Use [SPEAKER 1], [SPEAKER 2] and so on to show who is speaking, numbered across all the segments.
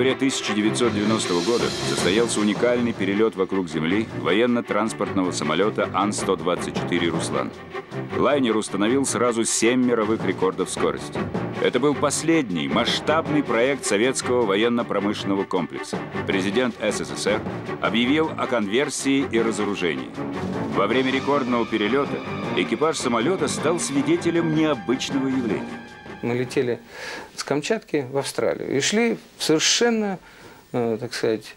[SPEAKER 1] декабре 1990 года состоялся уникальный перелет вокруг Земли военно-транспортного самолета Ан-124 «Руслан». Лайнер установил сразу семь мировых рекордов скорости. Это был последний масштабный проект советского военно-промышленного комплекса. Президент СССР объявил о конверсии и разоружении. Во время рекордного перелета экипаж самолета стал свидетелем необычного явления.
[SPEAKER 2] Мы летели с Камчатки в Австралию и шли в совершенно, э, так сказать,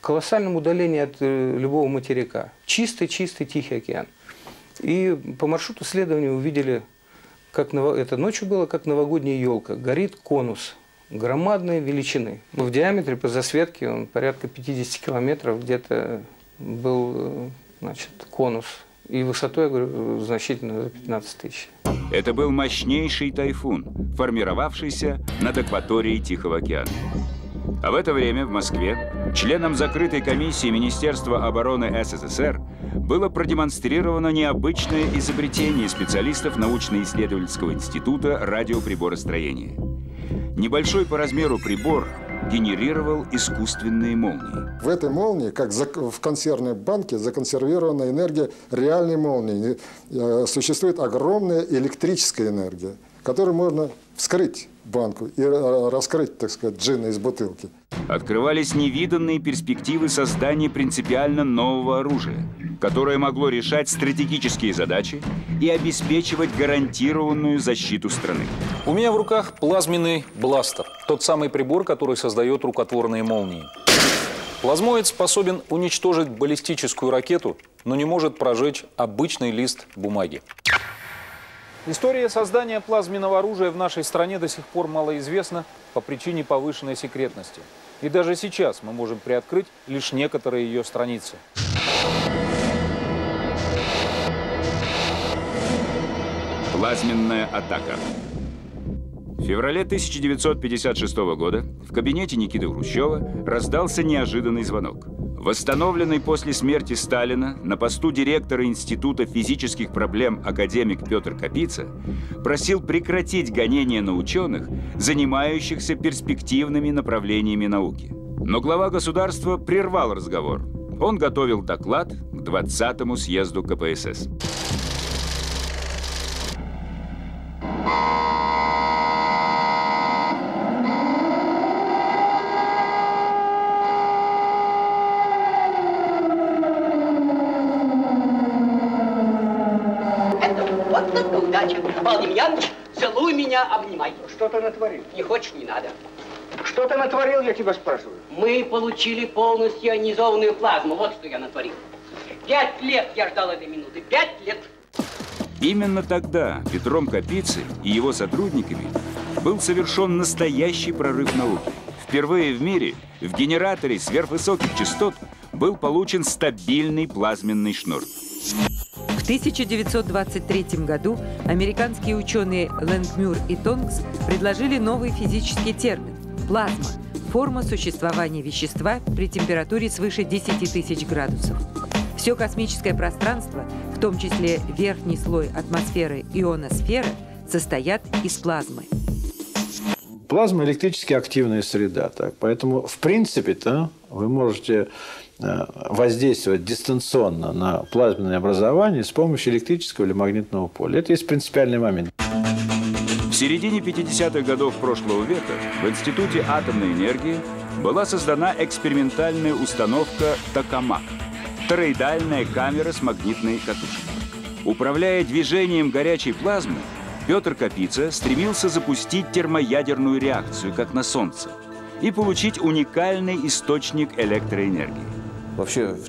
[SPEAKER 2] колоссальном удалении от э, любого материка. Чистый-чистый Тихий океан. И по маршруту следования увидели, как ново... это ночью было, как новогодняя елка. Горит конус громадной величины. В диаметре по засветке он порядка 50 километров где-то был э, значит, конус. И высотой, я говорю, значительно за 15 тысяч.
[SPEAKER 1] Это был мощнейший тайфун, формировавшийся над акваторией Тихого океана. А в это время в Москве членам закрытой комиссии Министерства обороны СССР было продемонстрировано необычное изобретение специалистов научно-исследовательского института радиоприборостроения. Небольшой по размеру прибор генерировал искусственные молнии.
[SPEAKER 3] В этой молнии, как в консервной банке, законсервирована энергия реальной молнии. Э, существует огромная электрическая энергия, которую можно вскрыть банку и раскрыть, так сказать, джина из бутылки.
[SPEAKER 1] Открывались невиданные перспективы создания принципиально нового оружия, которое могло решать стратегические задачи и обеспечивать гарантированную защиту страны.
[SPEAKER 4] У меня в руках плазменный бластер, тот самый прибор, который создает рукотворные молнии. Плазмоид способен уничтожить баллистическую ракету, но не может прожечь обычный лист бумаги. История создания плазменного оружия в нашей стране до сих пор малоизвестна по причине повышенной секретности. И даже сейчас мы можем приоткрыть лишь некоторые ее страницы.
[SPEAKER 1] Плазменная атака. В феврале 1956 года в кабинете Никиты Хрущева раздался неожиданный звонок. Восстановленный после смерти Сталина на посту директора Института физических проблем академик Петр Капица просил прекратить гонения на ученых, занимающихся перспективными направлениями науки. Но глава государства прервал разговор. Он готовил доклад к 20-му съезду КПСС.
[SPEAKER 5] Меня обнимай.
[SPEAKER 6] Что ты натворил?
[SPEAKER 5] Не хочешь, не надо.
[SPEAKER 6] Что ты натворил, я тебя спрашиваю?
[SPEAKER 5] Мы получили полностью ионизованную плазму. Вот что я натворил. Пять лет я ждал этой минуты. Пять лет.
[SPEAKER 1] Именно тогда Петром Капицей и его сотрудниками был совершен настоящий прорыв науки. Впервые в мире в генераторе сверхвысоких частот был получен стабильный плазменный шнур.
[SPEAKER 7] 1923 году американские ученые Лэнгмюр и Тонгс предложили новый физический термин – плазма – форма существования вещества при температуре свыше 10 тысяч градусов. Все космическое пространство, в том числе верхний слой атмосферы ионосферы, состоят из плазмы.
[SPEAKER 8] Плазма электрически активная среда, так, поэтому в принципе-то вы можете воздействовать дистанционно на плазменное образование с помощью электрического или магнитного поля. Это есть принципиальный момент.
[SPEAKER 1] В середине 50-х годов прошлого века в Институте атомной энергии была создана экспериментальная установка «Токамак» – тороидальная камера с магнитной катушкой. Управляя движением горячей плазмы, Петр Капица стремился запустить термоядерную реакцию, как на Солнце, и получить уникальный источник электроэнергии.
[SPEAKER 9] Вообще в,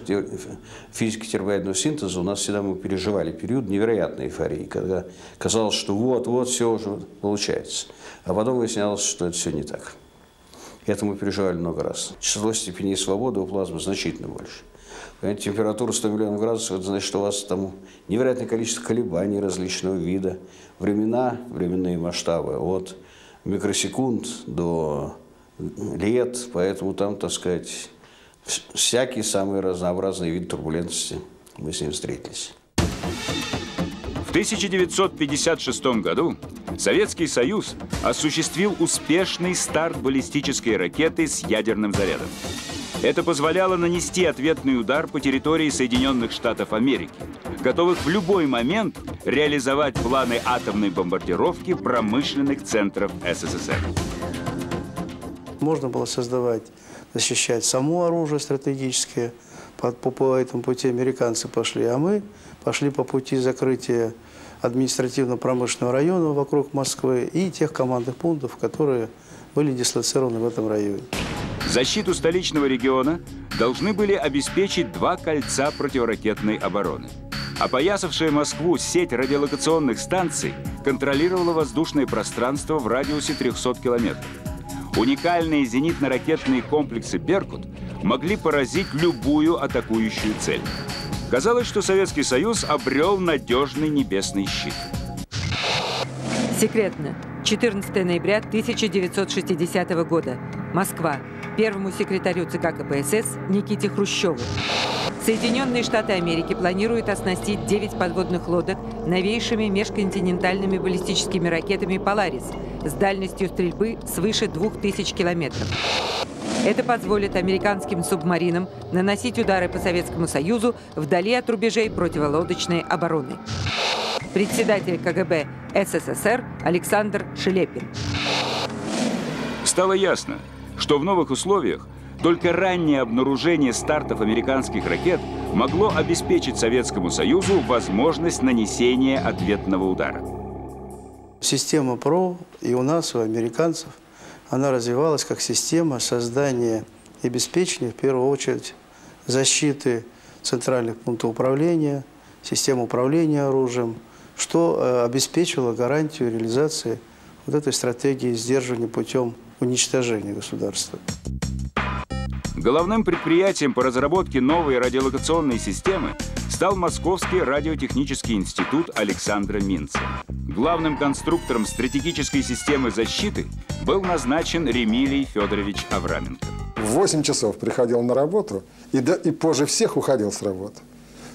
[SPEAKER 9] физике термоядерного синтеза у нас всегда мы переживали период невероятной эйфории, когда казалось, что вот-вот все уже получается. А потом выяснялось, что это все не так. Это мы переживали много раз. Число степеней свободы у плазмы значительно больше. Понимаете, температура 100 миллионов градусов, это значит, что у вас там невероятное количество колебаний различного вида, времена, временные масштабы от микросекунд до лет, поэтому там, так сказать, всякий самый разнообразный вид турбулентности мы с ним встретились.
[SPEAKER 1] 1956 году Советский Союз осуществил успешный старт баллистической ракеты с ядерным зарядом. Это позволяло нанести ответный удар по территории Соединенных Штатов Америки, готовых в любой момент реализовать планы атомной бомбардировки промышленных центров СССР.
[SPEAKER 10] Можно было создавать, защищать само оружие стратегическое. По, по, по этому пути американцы пошли, а мы пошли по пути закрытия административно-промышленного района вокруг Москвы и тех командных пунктов, которые были дислоцированы в этом районе.
[SPEAKER 1] Защиту столичного региона должны были обеспечить два кольца противоракетной обороны. Опоясавшая Москву сеть радиолокационных станций контролировала воздушное пространство в радиусе 300 километров. Уникальные зенитно-ракетные комплексы «Беркут» могли поразить любую атакующую цель. Казалось, что Советский Союз обрел надежный небесный щит.
[SPEAKER 7] Секретно. 14 ноября 1960 года. Москва первому секретарю ЦК КПСС Никите Хрущеву. Соединенные Штаты Америки планируют оснастить 9 подводных лодок новейшими межконтинентальными баллистическими ракетами «Поларис» с дальностью стрельбы свыше 2000 километров. Это позволит американским субмаринам наносить удары по Советскому Союзу вдали от рубежей противолодочной обороны. Председатель КГБ СССР Александр Шелепин.
[SPEAKER 1] Стало ясно, что в новых условиях только раннее обнаружение стартов американских ракет могло обеспечить Советскому Союзу возможность нанесения ответного удара.
[SPEAKER 10] Система ПРО и у нас, у американцев, она развивалась как система создания и обеспечения, в первую очередь, защиты центральных пунктов управления, систем управления оружием, что э, обеспечило гарантию реализации вот этой стратегии сдерживания путем уничтожения государства.
[SPEAKER 1] Головным предприятием по разработке новой радиолокационной системы стал Московский радиотехнический институт Александра Минца. Главным конструктором стратегической системы защиты был назначен Ремилий Федорович Авраменко.
[SPEAKER 3] В 8 часов приходил на работу и, до, и позже всех уходил с работы.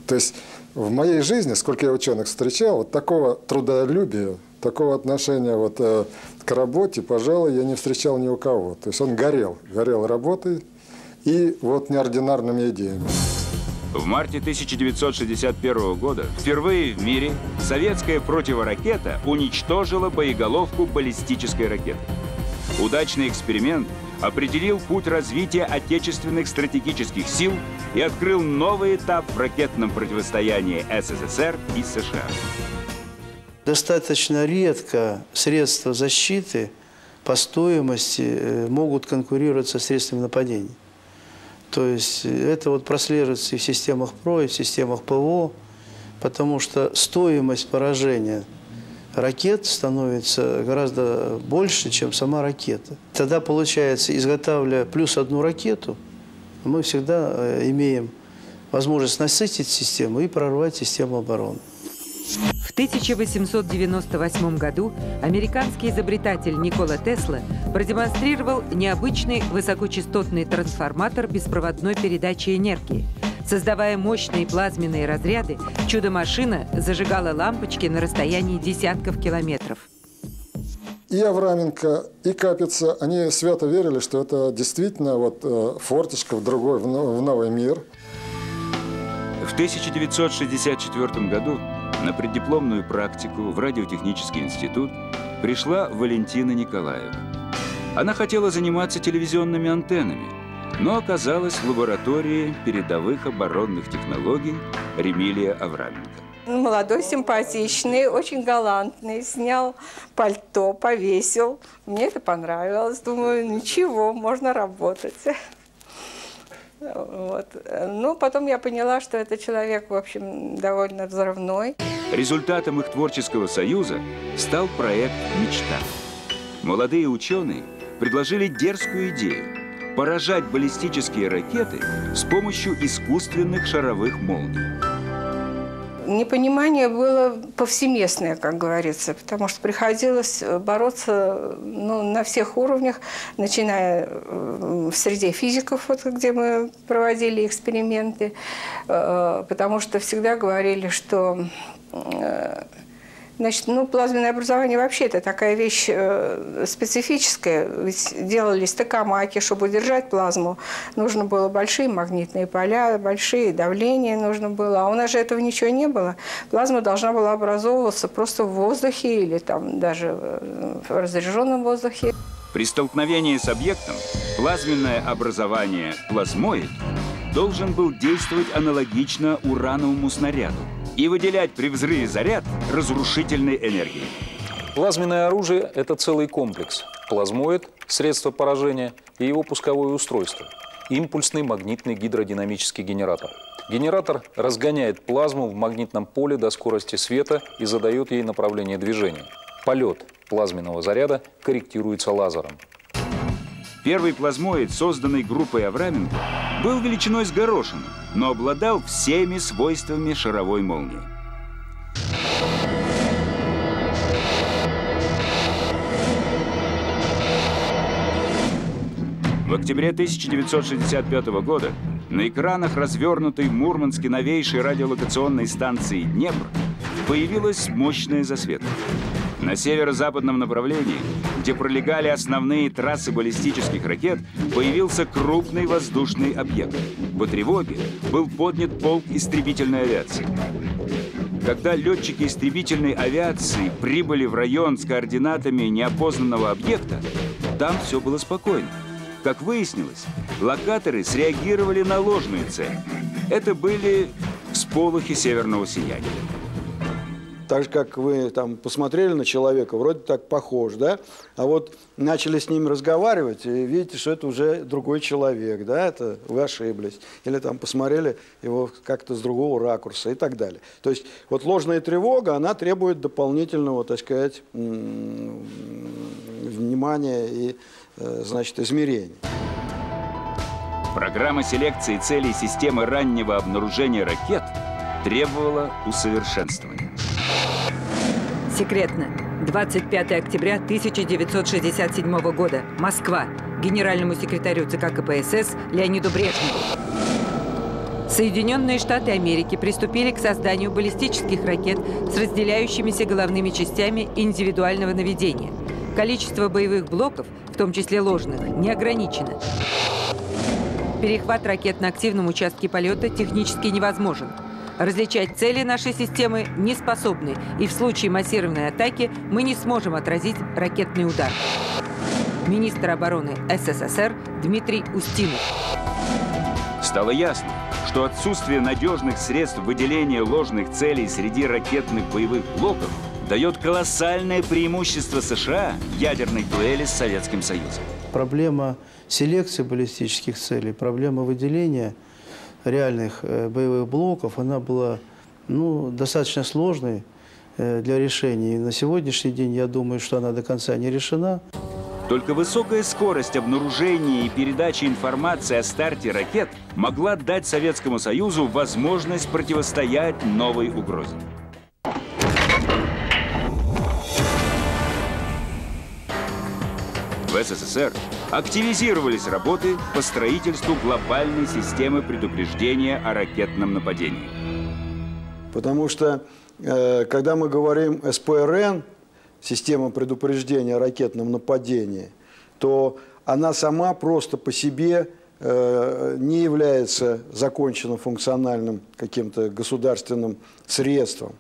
[SPEAKER 3] То есть в моей жизни, сколько я ученых встречал, вот такого трудолюбия, такого отношения вот, э, к работе, пожалуй, я не встречал ни у кого. То есть он горел, горел работой и вот неординарными идеями.
[SPEAKER 1] В марте 1961 года впервые в мире советская противоракета уничтожила боеголовку баллистической ракеты. Удачный эксперимент определил путь развития отечественных стратегических сил и открыл новый этап в ракетном противостоянии СССР и США.
[SPEAKER 10] Достаточно редко средства защиты по стоимости э, могут конкурировать со средствами нападения. То есть э, это вот прослеживается и в системах ПРО, и в системах ПВО, потому что стоимость поражения ракет становится гораздо больше, чем сама ракета. Тогда получается, изготавливая плюс одну ракету, мы всегда э, имеем возможность насытить систему и прорвать систему обороны.
[SPEAKER 7] В 1898 году американский изобретатель Никола Тесла продемонстрировал необычный высокочастотный трансформатор беспроводной передачи энергии. Создавая мощные плазменные разряды, чудо-машина зажигала лампочки на расстоянии десятков километров.
[SPEAKER 3] И Авраменко, и Капица, они свято верили, что это действительно вот э, форточка в другой, в новый мир.
[SPEAKER 1] В 1964 году на преддипломную практику в радиотехнический институт пришла Валентина Николаева. Она хотела заниматься телевизионными антеннами, но оказалась в лаборатории передовых оборонных технологий Ремилия Авраменко.
[SPEAKER 11] Молодой, симпатичный, очень галантный, снял пальто, повесил. Мне это понравилось. Думаю, ничего, можно работать. Вот. Ну, потом я поняла, что это человек, в общем, довольно взрывной.
[SPEAKER 1] Результатом их творческого союза стал проект «Мечта». Молодые ученые предложили дерзкую идею – поражать баллистические ракеты с помощью искусственных шаровых молний.
[SPEAKER 11] Непонимание было повсеместное, как говорится, потому что приходилось бороться ну, на всех уровнях, начиная в среде физиков, вот, где мы проводили эксперименты, потому что всегда говорили, что Значит, ну, плазменное образование вообще это такая вещь э, специфическая. Ведь делались токамаки, чтобы удержать плазму. Нужно было большие магнитные поля, большие давления нужно было. А у нас же этого ничего не было. Плазма должна была образовываться просто в воздухе или там даже в разряженном воздухе.
[SPEAKER 1] При столкновении с объектом плазменное образование плазмоид должен был действовать аналогично урановому снаряду и выделять при взрыве заряд разрушительной энергии.
[SPEAKER 4] Плазменное оружие – это целый комплекс. Плазмоид – средство поражения и его пусковое устройство. Импульсный магнитный гидродинамический генератор. Генератор разгоняет плазму в магнитном поле до скорости света и задает ей направление движения. Полет плазменного заряда корректируется лазером.
[SPEAKER 1] Первый плазмоид, созданный группой Авраменко, был величиной с горошину, но обладал всеми свойствами шаровой молнии. В октябре 1965 года на экранах развернутой в новейшей радиолокационной станции «Днепр» появилась мощная засветка. На северо-западном направлении, где пролегали основные трассы баллистических ракет, появился крупный воздушный объект. По тревоге был поднят полк истребительной авиации. Когда летчики истребительной авиации прибыли в район с координатами неопознанного объекта, там все было спокойно. Как выяснилось, локаторы среагировали на ложную цель. Это были всполохи северного сияния
[SPEAKER 12] так же, как вы там посмотрели на человека, вроде так похож, да, а вот начали с ним разговаривать, и видите, что это уже другой человек, да, это вы ошиблись. Или там посмотрели его как-то с другого ракурса и так далее. То есть вот ложная тревога, она требует дополнительного, так сказать, внимания и, э, значит, измерений.
[SPEAKER 1] Программа селекции целей системы раннего обнаружения ракет требовала усовершенствования.
[SPEAKER 7] Секретно. 25 октября 1967 года. Москва. Генеральному секретарю ЦК КПСС Леониду Брежневу. Соединенные Штаты Америки приступили к созданию баллистических ракет с разделяющимися головными частями индивидуального наведения. Количество боевых блоков, в том числе ложных, не ограничено. Перехват ракет на активном участке полета технически невозможен – Различать цели нашей системы не способны, и в случае массированной атаки мы не сможем отразить ракетный удар. Министр обороны СССР Дмитрий Устинов.
[SPEAKER 1] Стало ясно, что отсутствие надежных средств выделения ложных целей среди ракетных боевых блоков дает колоссальное преимущество США в ядерной дуэли с Советским Союзом.
[SPEAKER 10] Проблема селекции баллистических целей, проблема выделения – реальных э, боевых блоков, она была ну, достаточно сложной э, для решения. И на сегодняшний день, я думаю, что она до конца не решена.
[SPEAKER 1] Только высокая скорость обнаружения и передачи информации о старте ракет могла дать Советскому Союзу возможность противостоять новой угрозе. В СССР активизировались работы по строительству глобальной системы предупреждения о ракетном нападении.
[SPEAKER 12] Потому что, э, когда мы говорим СПРН, система предупреждения о ракетном нападении, то она сама просто по себе э, не является законченным функциональным каким-то государственным средством.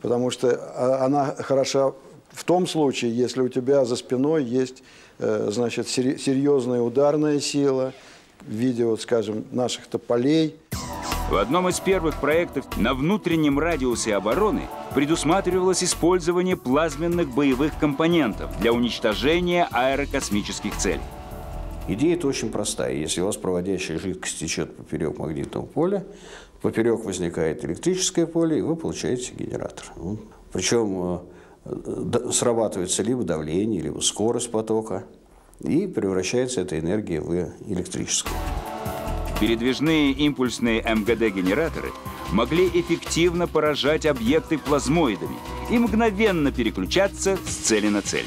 [SPEAKER 12] Потому что а, она хороша в том случае, если у тебя за спиной есть значит, серьезная ударная сила в виде, вот, скажем, наших тополей.
[SPEAKER 1] В одном из первых проектов на внутреннем радиусе обороны предусматривалось использование плазменных боевых компонентов для уничтожения аэрокосмических целей.
[SPEAKER 9] Идея-то очень простая. Если у вас проводящая жидкость течет поперек магнитного поля, поперек возникает электрическое поле, и вы получаете генератор. Причем э, срабатывается либо давление, либо скорость потока, и превращается эта энергия в электрическую.
[SPEAKER 1] Передвижные импульсные МГД-генераторы могли эффективно поражать объекты плазмоидами и мгновенно переключаться с цели на цель.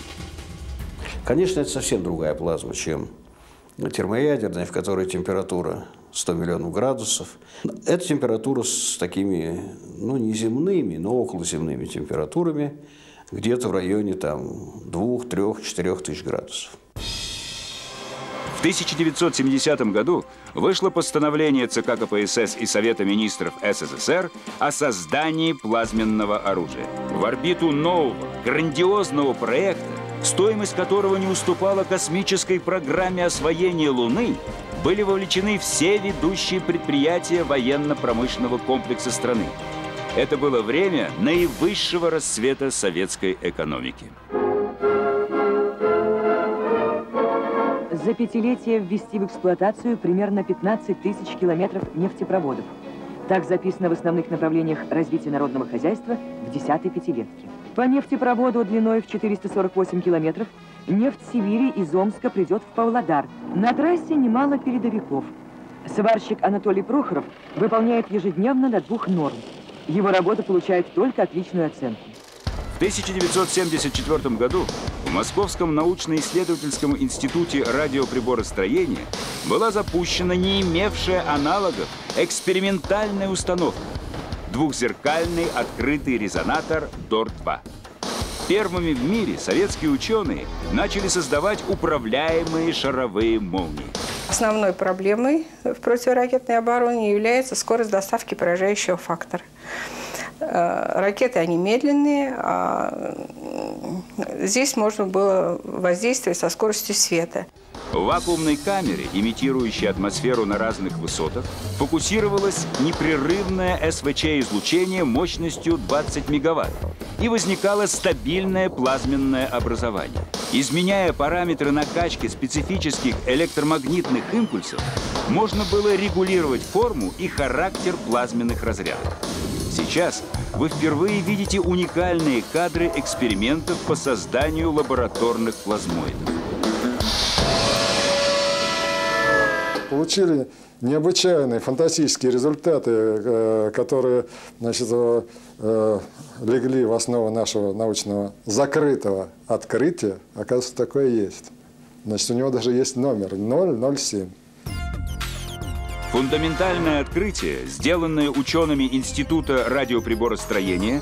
[SPEAKER 9] Конечно, это совсем другая плазма, чем термоядерная, в которой температура 100 миллионов градусов. Это температура с такими, ну, не земными, но околоземными температурами, где-то в районе там 2, 3, 4 тысяч градусов.
[SPEAKER 1] В 1970 году вышло постановление ЦК КПСС и Совета министров СССР о создании плазменного оружия. В орбиту нового, грандиозного проекта, стоимость которого не уступала космической программе освоения Луны, были вовлечены все ведущие предприятия военно-промышленного комплекса страны. Это было время наивысшего расцвета советской экономики.
[SPEAKER 13] За пятилетие ввести в эксплуатацию примерно 15 тысяч километров нефтепроводов. Так записано в основных направлениях развития народного хозяйства в 10-й пятилетке. По нефтепроводу длиной в 448 километров нефть Сибири из Омска придет в Павлодар. На трассе немало передовиков. Сварщик Анатолий Прохоров выполняет ежедневно до двух норм. Его работа получает только отличную оценку.
[SPEAKER 1] В 1974 году в Московском научно-исследовательском институте радиоприборостроения была запущена не имевшая аналогов экспериментальная установка – двухзеркальный открытый резонатор ДОР-2. Первыми в мире советские ученые начали создавать управляемые шаровые молнии.
[SPEAKER 11] Основной проблемой в противоракетной обороне является скорость доставки поражающего фактора. Э, ракеты, они медленные, а здесь можно было воздействовать со скоростью света.
[SPEAKER 1] В вакуумной камере, имитирующей атмосферу на разных высотах, фокусировалось непрерывное СВЧ-излучение мощностью 20 мегаватт, и возникало стабильное плазменное образование. Изменяя параметры накачки специфических электромагнитных импульсов, можно было регулировать форму и характер плазменных разрядов. Сейчас вы впервые видите уникальные кадры экспериментов по созданию лабораторных плазмоидов.
[SPEAKER 3] Получили необычайные, фантастические результаты, э, которые значит, э, легли в основу нашего научного закрытого открытия. Оказывается, такое есть. Значит, у него даже есть номер 007.
[SPEAKER 1] Фундаментальное открытие, сделанное учеными Института радиоприборостроения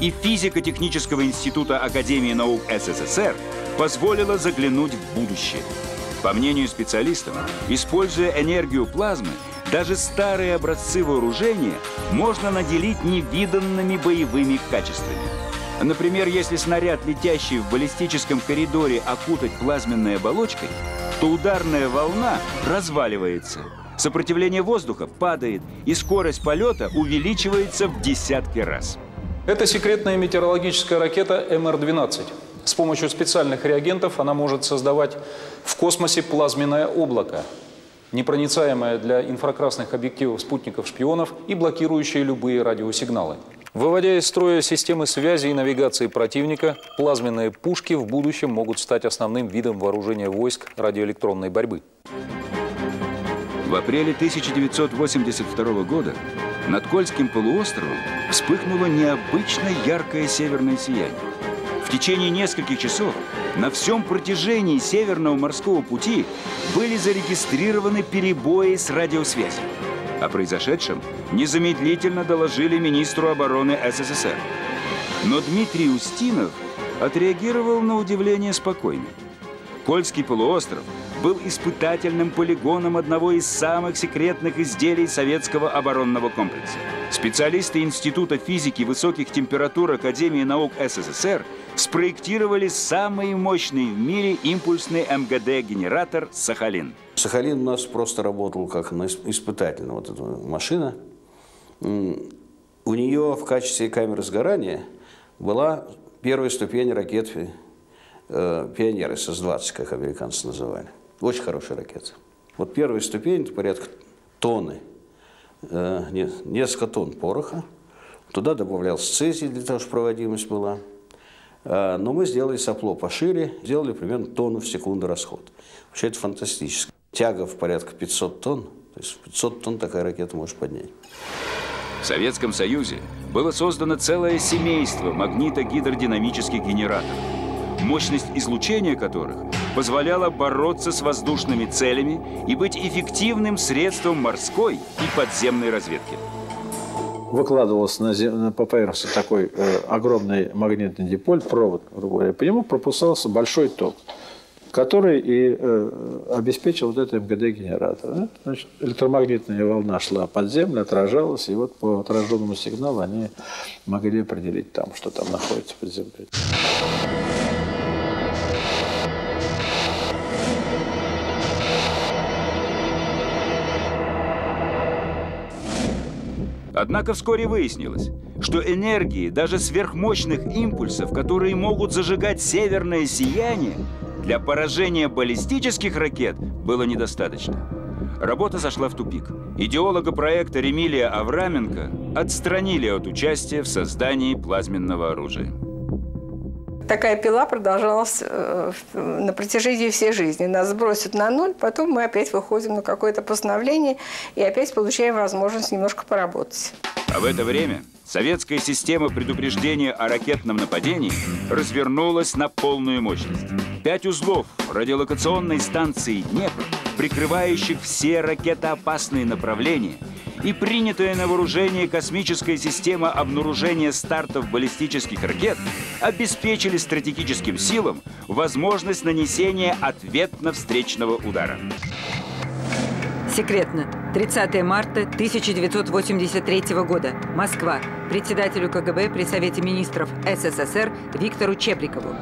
[SPEAKER 1] и Физико-технического института Академии наук СССР, позволило заглянуть в будущее. По мнению специалистов, используя энергию плазмы, даже старые образцы вооружения можно наделить невиданными боевыми качествами. Например, если снаряд, летящий в баллистическом коридоре, окутать плазменной оболочкой, то ударная волна разваливается – Сопротивление воздуха падает, и скорость полета увеличивается в десятки раз.
[SPEAKER 4] Это секретная метеорологическая ракета МР-12. С помощью специальных реагентов она может создавать в космосе плазменное облако, непроницаемое для инфракрасных объективов спутников-шпионов и блокирующее любые радиосигналы. Выводя из строя системы связи и навигации противника, плазменные пушки в будущем могут стать основным видом вооружения войск радиоэлектронной борьбы.
[SPEAKER 1] В апреле 1982 года над Кольским полуостровом вспыхнуло необычно яркое северное сияние. В течение нескольких часов на всем протяжении Северного морского пути были зарегистрированы перебои с радиосвязью. О произошедшем незамедлительно доложили министру обороны СССР. Но Дмитрий Устинов отреагировал на удивление спокойно. Кольский полуостров был испытательным полигоном одного из самых секретных изделий советского оборонного комплекса. Специалисты Института физики высоких температур Академии наук СССР спроектировали самый мощный в мире импульсный МГД-генератор «Сахалин».
[SPEAKER 9] Сахалин у нас просто работал как испытательная вот эта машина. У нее в качестве камеры сгорания была первая ступень ракет э, «Пионер» СС-20, как американцы называли. Очень хорошая ракета. Вот первая ступень, это порядка тонны, э, несколько тонн пороха. Туда добавлялся цезий для того, чтобы проводимость была. Э, но мы сделали сопло пошире, сделали примерно тонну в секунду расход. Вообще это фантастически. Тяга в порядка 500 тонн, То есть 500 тонн такая ракета может поднять.
[SPEAKER 1] В Советском Союзе было создано целое семейство магнитогидродинамических генераторов, мощность излучения которых позволяла бороться с воздушными целями и быть эффективным средством морской и подземной разведки.
[SPEAKER 8] Выкладывался на, зем... по поверхности такой э, огромный магнитный диполь, провод, говоря, по нему пропускался большой ток который и э, обеспечил вот этот МГД-генератор. Да? Значит, электромагнитная волна шла под землю, отражалась, и вот по отраженному сигналу они могли определить там, что там находится под землей.
[SPEAKER 1] Однако вскоре выяснилось, что энергии даже сверхмощных импульсов, которые могут зажигать северное сияние, для поражения баллистических ракет было недостаточно. Работа зашла в тупик. Идеолога проекта Ремилия Авраменко отстранили от участия в создании плазменного оружия.
[SPEAKER 11] Такая пила продолжалась э, на протяжении всей жизни. Нас сбросят на ноль, потом мы опять выходим на какое-то постановление и опять получаем возможность немножко поработать.
[SPEAKER 1] А в это время советская система предупреждения о ракетном нападении развернулась на полную мощность. Пять узлов радиолокационной станции «Днепр», прикрывающих все ракетоопасные направления, и принятая на вооружение космическая система обнаружения стартов баллистических ракет обеспечили стратегическим силам возможность нанесения ответно-встречного удара.
[SPEAKER 7] Секретно. 30 марта 1983 года. Москва. Председателю КГБ при Совете министров СССР Виктору Чеприкову.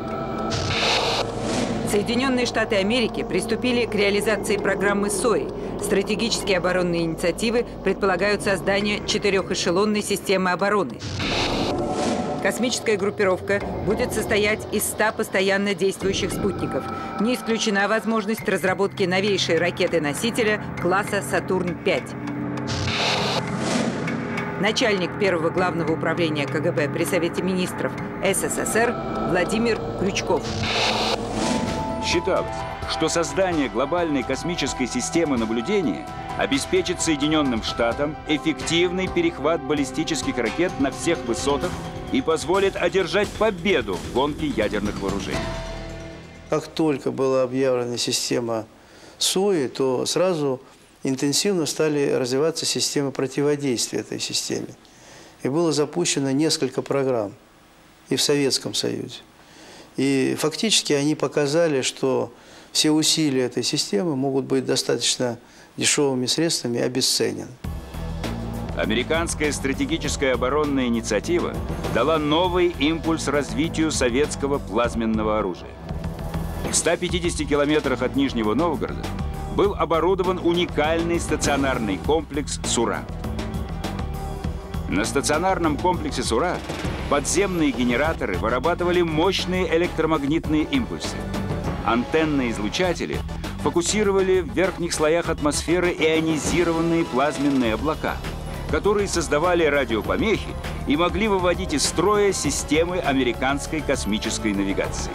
[SPEAKER 7] Соединенные Штаты Америки приступили к реализации программы СОИ. Стратегические оборонные инициативы предполагают создание четырехэшелонной системы обороны. Космическая группировка будет состоять из 100 постоянно действующих спутников. Не исключена возможность разработки новейшей ракеты-носителя класса «Сатурн-5». Начальник первого главного управления КГБ при Совете министров СССР Владимир Крючков.
[SPEAKER 1] Считалось, что создание глобальной космической системы наблюдения обеспечит Соединенным Штатам эффективный перехват баллистических ракет на всех высотах и позволит одержать победу в гонке ядерных вооружений.
[SPEAKER 10] Как только была объявлена система СОИ, то сразу интенсивно стали развиваться системы противодействия этой системе. И было запущено несколько программ и в Советском Союзе. И фактически они показали, что все усилия этой системы могут быть достаточно дешевыми средствами обесценены.
[SPEAKER 1] Американская стратегическая оборонная инициатива дала новый импульс развитию советского плазменного оружия. В 150 километрах от Нижнего Новгорода был оборудован уникальный стационарный комплекс «Сура». На стационарном комплексе «Сура» подземные генераторы вырабатывали мощные электромагнитные импульсы. Антенные излучатели фокусировали в верхних слоях атмосферы ионизированные плазменные облака, которые создавали радиопомехи и могли выводить из строя системы американской космической навигации.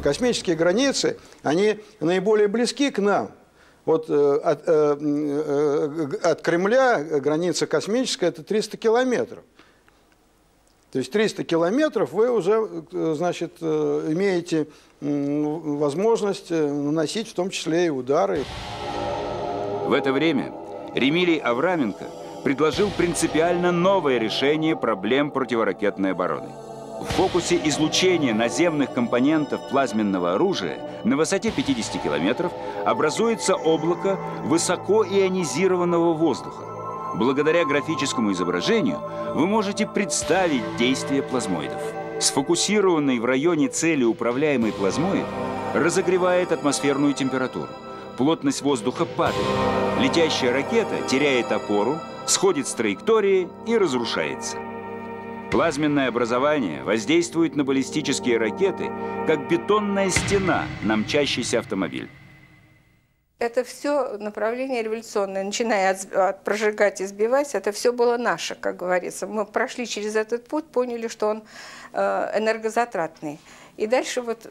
[SPEAKER 12] Космические границы, они наиболее близки к нам. Вот э, от, э, э, от Кремля граница космическая – это 300 километров. То есть 300 километров вы уже, значит, имеете возможность наносить в том числе и удары.
[SPEAKER 1] В это время Ремилий Авраменко предложил принципиально новое решение проблем противоракетной обороны. В фокусе излучения наземных компонентов плазменного оружия на высоте 50 километров образуется облако высокоионизированного воздуха. Благодаря графическому изображению вы можете представить действие плазмоидов. Сфокусированный в районе цели управляемый плазмоид разогревает атмосферную температуру. Плотность воздуха падает. Летящая ракета теряет опору, сходит с траектории и разрушается. Плазменное образование воздействует на баллистические ракеты, как бетонная стена на мчащийся автомобиль.
[SPEAKER 11] это все направление революционное, начиная от, от прожигать и сбивать, это все было наше, как говорится. Мы прошли через этот путь, поняли, что он э, энергозатратный. И дальше вот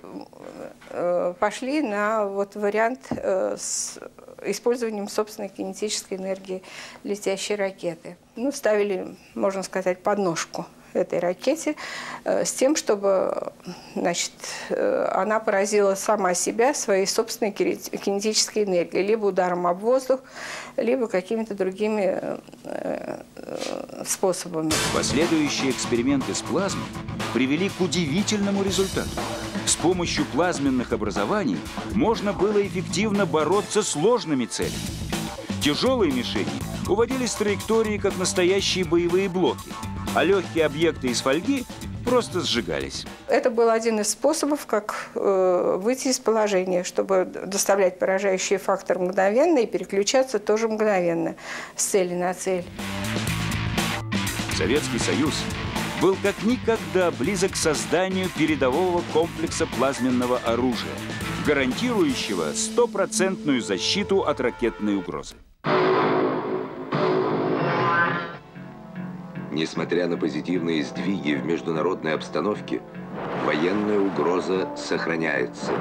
[SPEAKER 11] э, пошли на вот вариант э, с использованием собственной кинетической энергии летящей ракеты. Ну, ставили, можно сказать, подножку этой ракете э, с тем, чтобы значит, э, она поразила сама себя своей собственной кинетической энергией, либо ударом об воздух, либо какими-то другими э, способами.
[SPEAKER 1] Последующие эксперименты с плазмой привели к удивительному результату. С помощью плазменных образований можно было эффективно бороться с сложными целями. Тяжелые мишени уводились с траектории как настоящие боевые блоки – а легкие объекты из фольги просто сжигались.
[SPEAKER 11] Это был один из способов, как э, выйти из положения, чтобы доставлять поражающий фактор мгновенно и переключаться тоже мгновенно с цели на цель.
[SPEAKER 1] Советский Союз был как никогда близок к созданию передового комплекса плазменного оружия, гарантирующего стопроцентную защиту от ракетной угрозы.
[SPEAKER 14] Несмотря на позитивные сдвиги в международной обстановке, военная угроза сохраняется.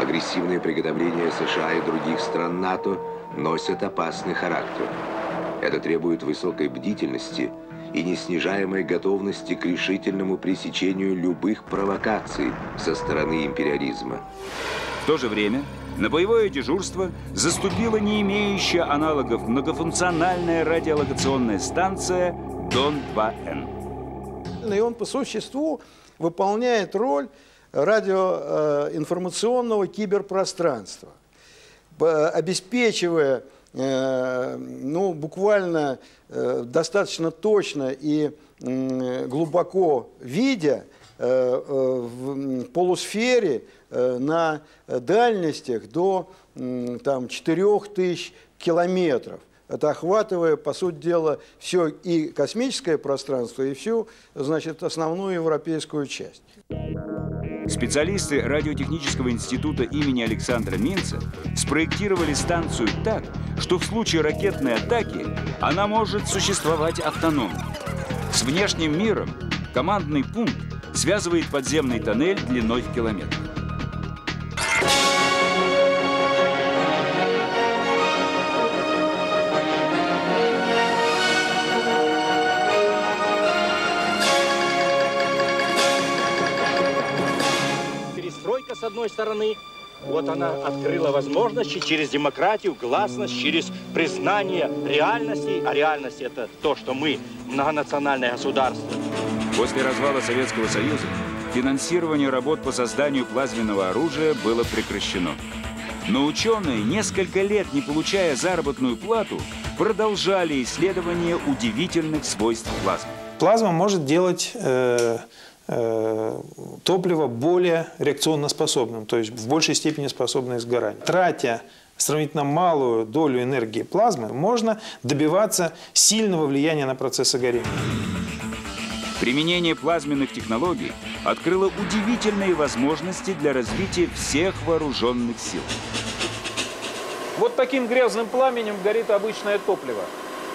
[SPEAKER 14] Агрессивные приготовления США и других стран НАТО носят опасный характер. Это требует высокой бдительности и неснижаемой готовности к решительному пресечению любых провокаций со стороны империализма.
[SPEAKER 1] В то же время на боевое дежурство заступила не имеющая аналогов многофункциональная радиолокационная станция Дон-2Н.
[SPEAKER 12] И он по существу выполняет роль радиоинформационного киберпространства, обеспечивая э, ну, буквально э, достаточно точно и глубоко видя э, в полусфере на дальностях до там, 4000 километров это охватывая, по сути дела, все и космическое пространство, и всю, значит, основную европейскую часть.
[SPEAKER 1] Специалисты Радиотехнического института имени Александра Минца спроектировали станцию так, что в случае ракетной атаки она может существовать автономно. С внешним миром командный пункт связывает подземный тоннель длиной в километр.
[SPEAKER 15] Одной стороны, вот она открыла возможности через демократию, гласность, через признание реальности. А реальность – это то, что мы многонациональное государство.
[SPEAKER 1] После развала Советского Союза финансирование работ по созданию плазменного оружия было прекращено. Но ученые, несколько лет не получая заработную плату, продолжали исследование удивительных свойств плазмы.
[SPEAKER 16] Плазма может делать э, топливо более реакционно способным, то есть в большей степени способное к сгоранию. Тратя сравнительно малую долю энергии плазмы, можно добиваться сильного влияния на процессы горения.
[SPEAKER 1] Применение плазменных технологий открыло удивительные возможности для развития всех вооруженных сил.
[SPEAKER 16] Вот таким грязным пламенем горит обычное топливо.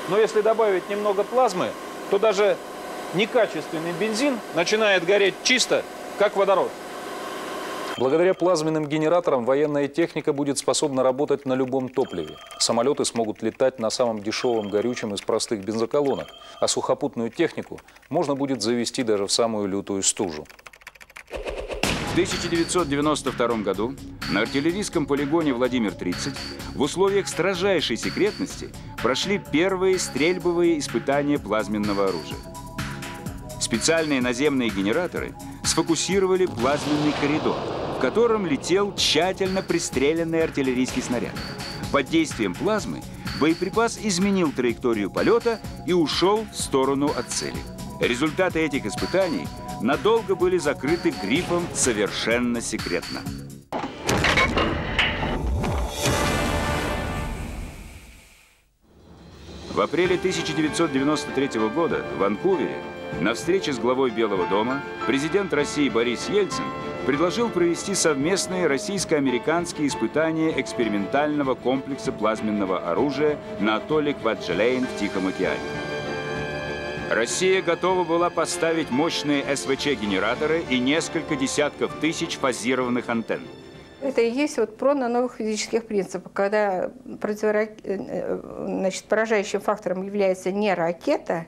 [SPEAKER 16] Но если добавить немного плазмы, то даже некачественный бензин начинает гореть чисто, как водород.
[SPEAKER 4] Благодаря плазменным генераторам военная техника будет способна работать на любом топливе. Самолеты смогут летать на самом дешевом горючем из простых бензоколонок, а сухопутную технику можно будет завести даже в самую лютую стужу.
[SPEAKER 1] В 1992 году на артиллерийском полигоне Владимир-30 в условиях строжайшей секретности прошли первые стрельбовые испытания плазменного оружия. Специальные наземные генераторы сфокусировали плазменный коридор, в котором летел тщательно пристреленный артиллерийский снаряд. Под действием плазмы боеприпас изменил траекторию полета и ушел в сторону от цели. Результаты этих испытаний надолго были закрыты грифом «Совершенно секретно». В апреле 1993 года в Ванкувере на встрече с главой Белого дома президент России Борис Ельцин предложил провести совместные российско-американские испытания экспериментального комплекса плазменного оружия на атолле Кваджалейн в Тихом океане. Россия готова была поставить мощные СВЧ-генераторы и несколько десятков тысяч фазированных антенн.
[SPEAKER 11] Это и есть вот про на новых физических принципах, когда противора... значит, поражающим фактором является не ракета,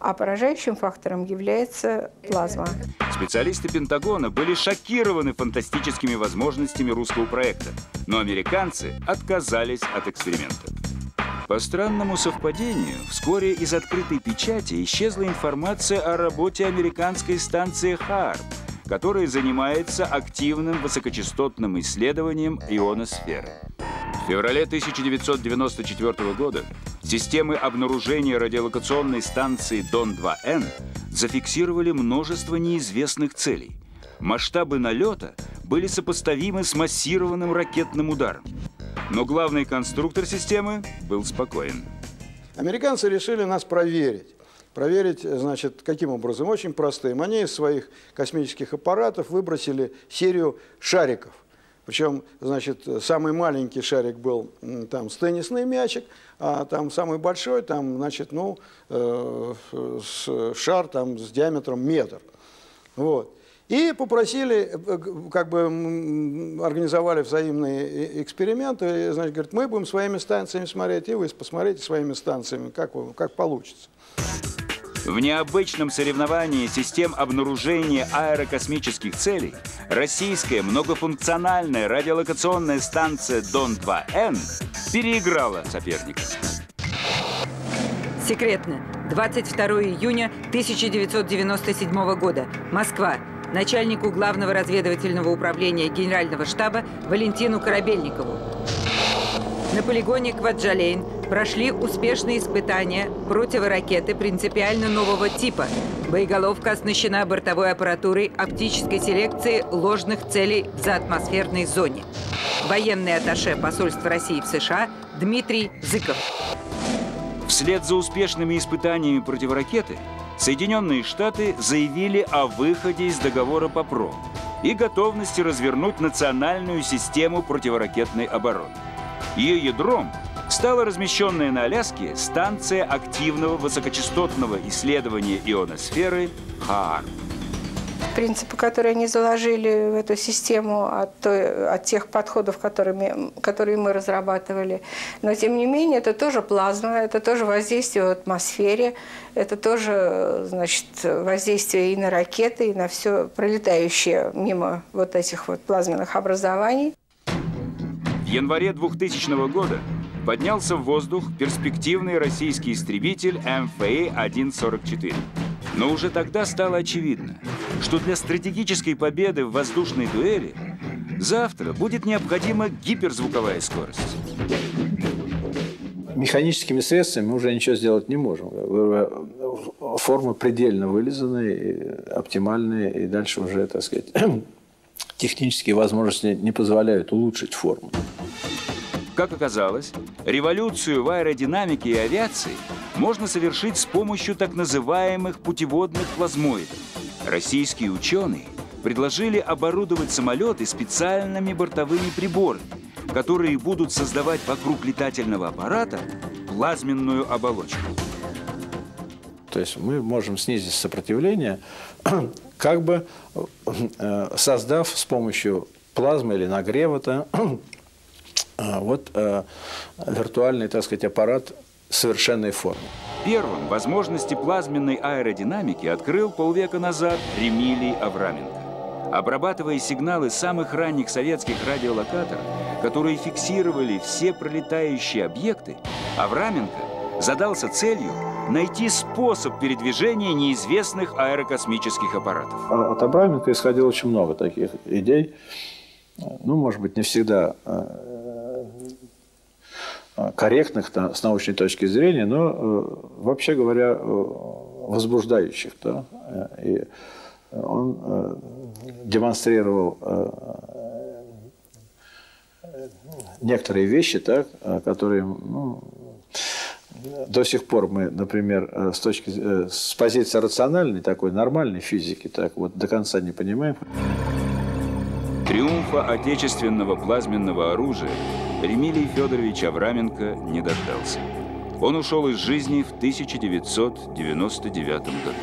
[SPEAKER 11] а поражающим фактором является плазма.
[SPEAKER 1] Специалисты Пентагона были шокированы фантастическими возможностями русского проекта, но американцы отказались от эксперимента. По странному совпадению, вскоре из открытой печати исчезла информация о работе американской станции «Харп», которая занимается активным высокочастотным исследованием ионосферы. В феврале 1994 года системы обнаружения радиолокационной станции Дон-2Н зафиксировали множество неизвестных целей. Масштабы налета были сопоставимы с массированным ракетным ударом. Но главный конструктор системы был спокоен.
[SPEAKER 12] Американцы решили нас проверить. Проверить, значит, каким образом? Очень простым. Они из своих космических аппаратов выбросили серию шариков. Причем, значит, самый маленький шарик был там с теннисный мячик, а там самый большой, там, значит, ну, э, с, шар там с диаметром метр. Вот. И попросили, э, как бы организовали взаимные эксперименты, значит, говорит, мы будем своими станциями смотреть, и вы посмотрите своими станциями, как, как получится.
[SPEAKER 1] В необычном соревновании систем обнаружения аэрокосмических целей российская многофункциональная радиолокационная станция Дон-2Н переиграла соперника.
[SPEAKER 7] Секретно. 22 июня 1997 года. Москва. Начальнику Главного разведывательного управления Генерального штаба Валентину Корабельникову. На полигоне Кваджалейн прошли успешные испытания противоракеты принципиально нового типа. Боеголовка оснащена бортовой аппаратурой оптической селекции ложных целей в заатмосферной зоне. Военный атташе посольства России в США Дмитрий Зыков.
[SPEAKER 1] Вслед за успешными испытаниями противоракеты Соединенные Штаты заявили о выходе из договора по ПРО и готовности развернуть национальную систему противоракетной обороны. Ее ядром стала размещенная на Аляске станция активного высокочастотного исследования ионосферы ХААР.
[SPEAKER 11] Принципы, которые они заложили в эту систему от, той, от тех подходов, которыми, которые мы разрабатывали. Но, тем не менее, это тоже плазма, это тоже воздействие в атмосфере, это тоже значит, воздействие и на ракеты, и на все пролетающее мимо вот этих вот плазменных образований.
[SPEAKER 1] В январе 2000 года поднялся в воздух перспективный российский истребитель МФИ-144. Но уже тогда стало очевидно, что для стратегической победы в воздушной дуэли завтра будет необходима гиперзвуковая скорость.
[SPEAKER 8] Механическими средствами мы уже ничего сделать не можем. Формы предельно вылизанные, оптимальные, и дальше уже, так сказать, технические возможности не позволяют улучшить форму.
[SPEAKER 1] Как оказалось, революцию в аэродинамике и авиации можно совершить с помощью так называемых путеводных плазмоидов. Российские ученые предложили оборудовать самолеты специальными бортовыми приборами, которые будут создавать вокруг летательного аппарата плазменную оболочку.
[SPEAKER 8] То есть мы можем снизить сопротивление, как бы э, создав с помощью плазмы или нагрева-то вот э, виртуальный, так сказать, аппарат совершенной формы.
[SPEAKER 1] Первым возможности плазменной аэродинамики открыл полвека назад Ремилий Авраменко. Обрабатывая сигналы самых ранних советских радиолокаторов, которые фиксировали все пролетающие объекты, Авраменко задался целью найти способ передвижения неизвестных аэрокосмических аппаратов.
[SPEAKER 8] А от Абраменко исходило очень много таких идей. Ну, может быть, не всегда Э, корректных с научной точки зрения, но, э, вообще говоря, э, возбуждающих. Да? И он демонстрировал некоторые вещи, так, которые ну, до сих пор мы, например, э, с точки э, с позиции рациональной, такой нормальной физики, так вот до конца не понимаем.
[SPEAKER 1] Триумфа отечественного плазменного оружия Ремилий Федорович Авраменко не дождался. Он ушел из жизни в 1999 году.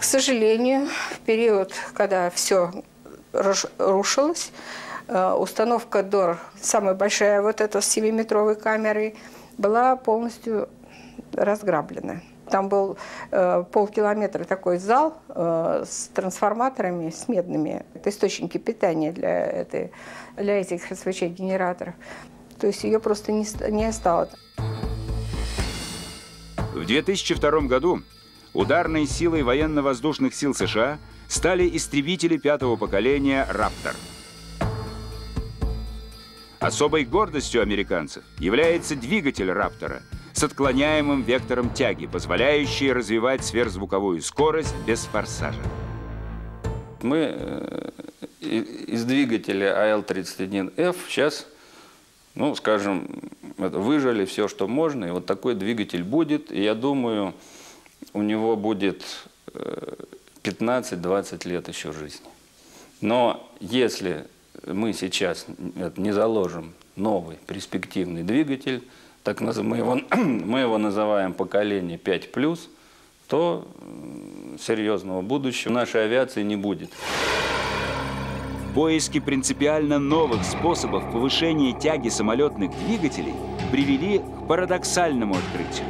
[SPEAKER 11] К сожалению, в период, когда все рушилось, э, установка ДОР, самая большая вот эта с 7-метровой камерой, была полностью разграблена. Там был э, полкилометра такой зал э, с трансформаторами, с медными. Это источники питания для, этой, для этих СВЧ-генераторов. То есть ее просто не, не осталось.
[SPEAKER 1] В 2002 году ударной силой военно-воздушных сил США стали истребители пятого поколения «Раптор». Особой гордостью американцев является двигатель «Раптора» с отклоняемым вектором тяги, позволяющий развивать сверхзвуковую скорость без форсажа.
[SPEAKER 17] Мы э, из двигателя АЛ-31F сейчас, ну, скажем, выжили все, что можно, и вот такой двигатель будет, и я думаю, у него будет 15-20 э, лет еще жизни. Но если мы сейчас не заложим новый перспективный двигатель, так мы его, мы его называем поколение 5+, то серьезного будущего нашей авиации не будет.
[SPEAKER 1] Поиски принципиально новых способов повышения тяги самолетных двигателей привели к парадоксальному открытию.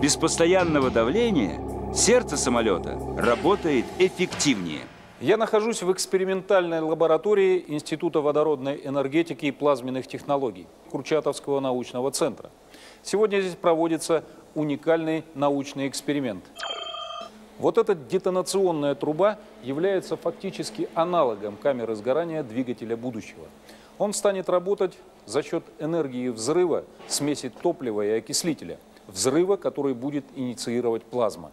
[SPEAKER 1] Без постоянного давления сердце самолета работает эффективнее.
[SPEAKER 4] Я нахожусь в экспериментальной лаборатории Института водородной энергетики и плазменных технологий Курчатовского научного центра. Сегодня здесь проводится уникальный научный эксперимент. Вот эта детонационная труба является фактически аналогом камеры сгорания двигателя будущего. Он станет работать за счет энергии взрыва смеси топлива и окислителя, взрыва, который будет инициировать плазма.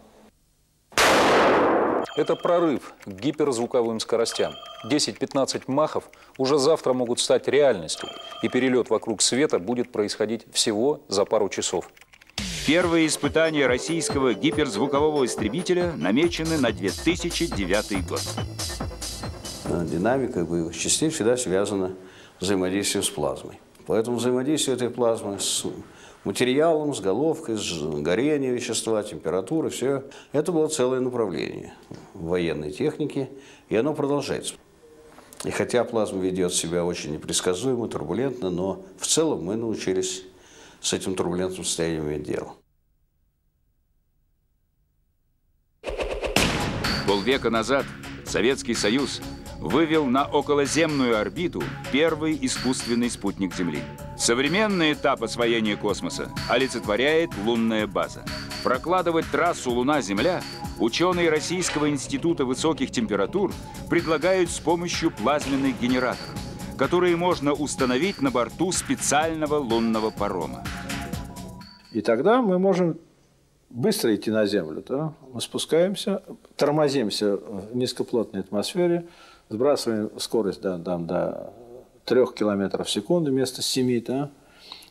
[SPEAKER 4] Это прорыв к гиперзвуковым скоростям. 10-15 махов уже завтра могут стать реальностью, и перелет вокруг света будет происходить всего за пару часов.
[SPEAKER 1] Первые испытания российского гиперзвукового истребителя намечены на 2009 год.
[SPEAKER 9] Динамика боевых частей всегда связана с взаимодействием с плазмой. Поэтому взаимодействие этой плазмы с материалом, с головкой, с горением вещества, температурой, все. Это было целое направление военной техники, и оно продолжается. И хотя плазма ведет себя очень непредсказуемо, турбулентно, но в целом мы научились с этим турбулентным состоянием иметь дело.
[SPEAKER 1] Полвека назад Советский Союз вывел на околоземную орбиту первый искусственный спутник Земли. Современный этап освоения космоса олицетворяет лунная база. Прокладывать трассу Луна-Земля ученые Российского института высоких температур предлагают с помощью плазменных генераторов, которые можно установить на борту специального лунного парома.
[SPEAKER 8] И тогда мы можем быстро идти на Землю. Да? Мы спускаемся, тормозимся в низкоплотной атмосфере, сбрасываем скорость до, до, до 3 км в секунду вместо 7, да?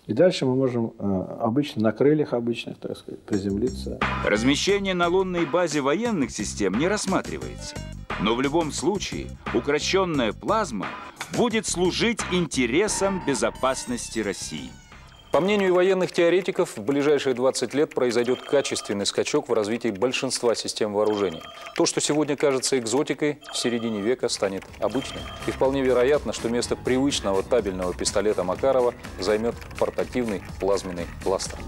[SPEAKER 8] И дальше мы можем э, обычно на крыльях обычных, так сказать, приземлиться.
[SPEAKER 1] Размещение на лунной базе военных систем не рассматривается. Но в любом случае укращенная плазма будет служить интересам безопасности России.
[SPEAKER 4] По мнению военных теоретиков, в ближайшие 20 лет произойдет качественный скачок в развитии большинства систем вооружения. То, что сегодня кажется экзотикой, в середине века станет обычным. И вполне вероятно, что место привычного табельного пистолета Макарова займет портативный плазменный бластер.